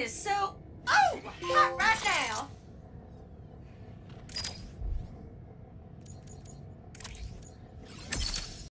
is so. Oh! Hot.